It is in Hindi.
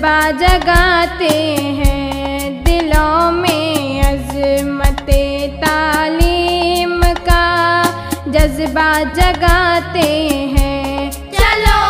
जज्बा जगाते हैं दिलों में अजमत तालीम का जज्बा जगाते हैं। चलो